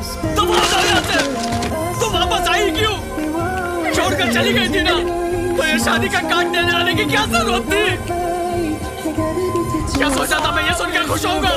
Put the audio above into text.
तो वापस आ जाते तो वापस आई क्यों? छोड़कर चली गई थी ना? तो ये शादी का काट देने आने की क्या ज़रूरत थी? क्या सोचा था मैं ये सुनकर खुश होऊँगा?